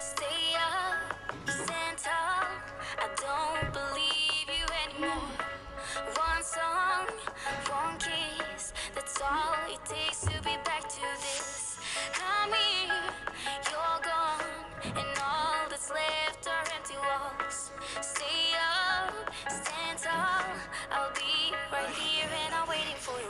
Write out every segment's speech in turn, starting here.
Stay up, stand tall. I don't believe you anymore. One song, one kiss. That's all it takes to be back to this. I'm here, you're gone, and all that's left are empty walls. Stay up, stand tall. I'll be right here and I'm waiting for you.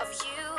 of you.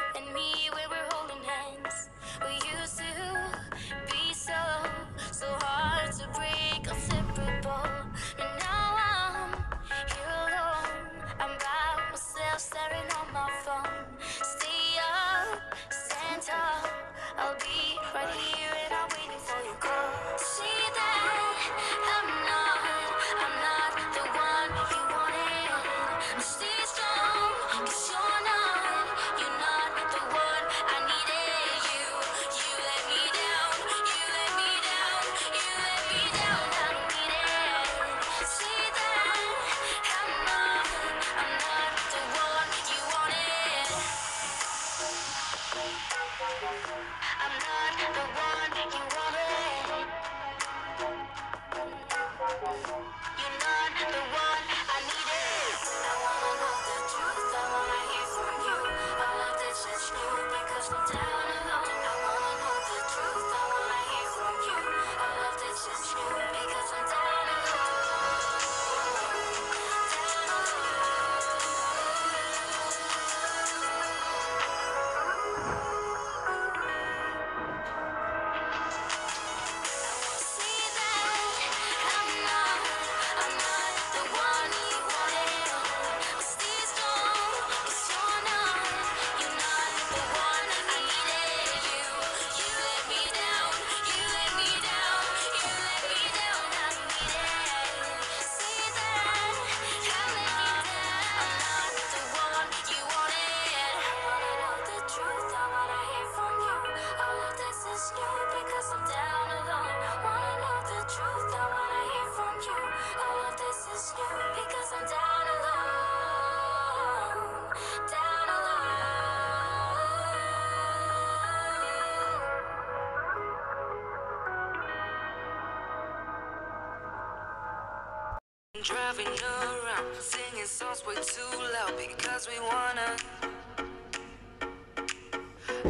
driving around, singing songs way too loud because we wanna.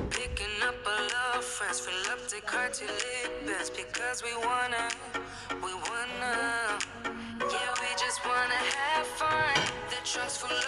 Picking up a love, friends, fill up the car to live because we wanna, we wanna. Yeah, we just wanna have fun. The trunk's full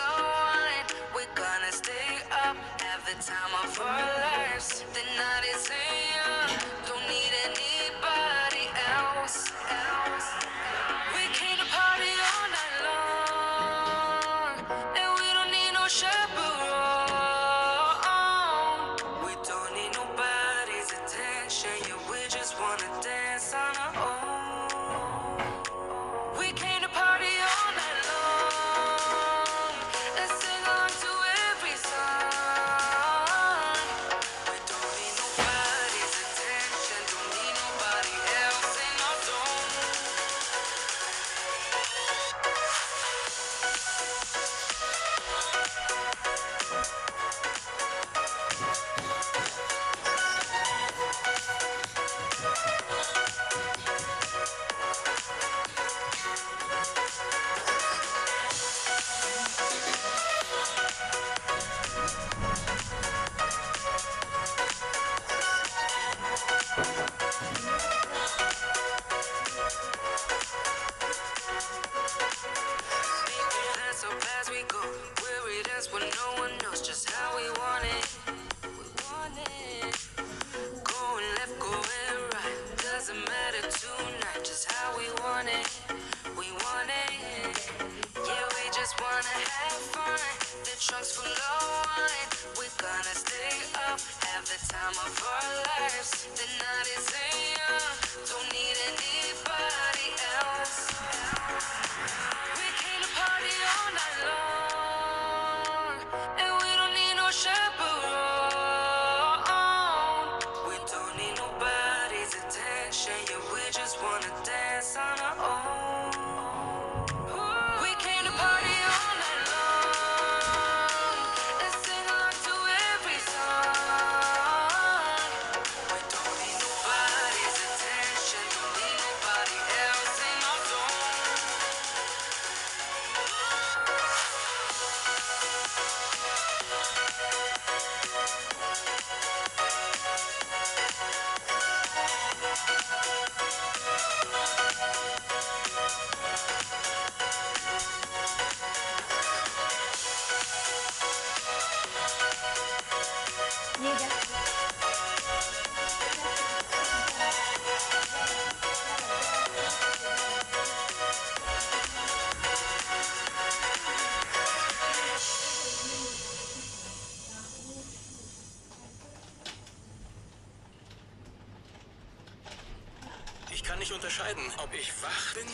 kann nicht unterscheiden, ob ich wach bin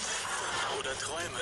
oder träume.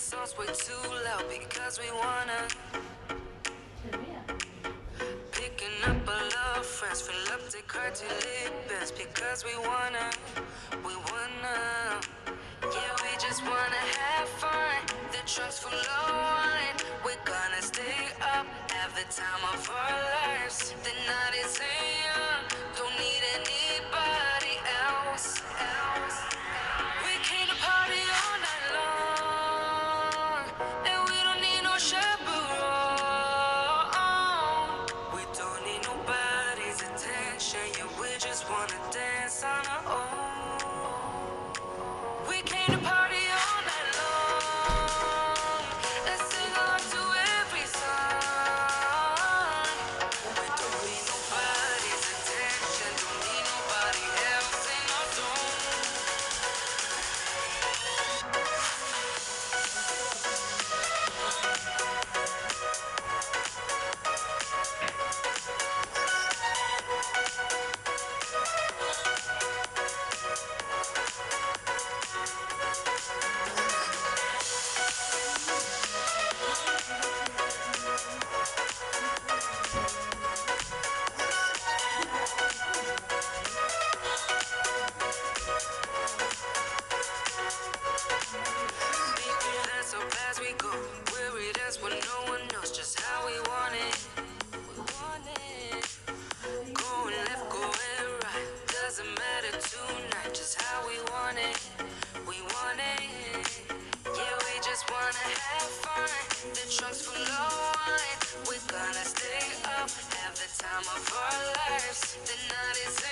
sauce way too loud because we wanna. Picking up our love friends, fill up the car to lips because we wanna. We wanna. Yeah, we just wanna have fun. The trunk's full of wine. We're gonna stay up, have the time of our life. I can't comes from no one. We're gonna stay up, have the time of our lives. The night is.